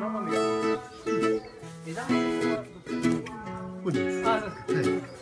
들어가면 이상해. 네.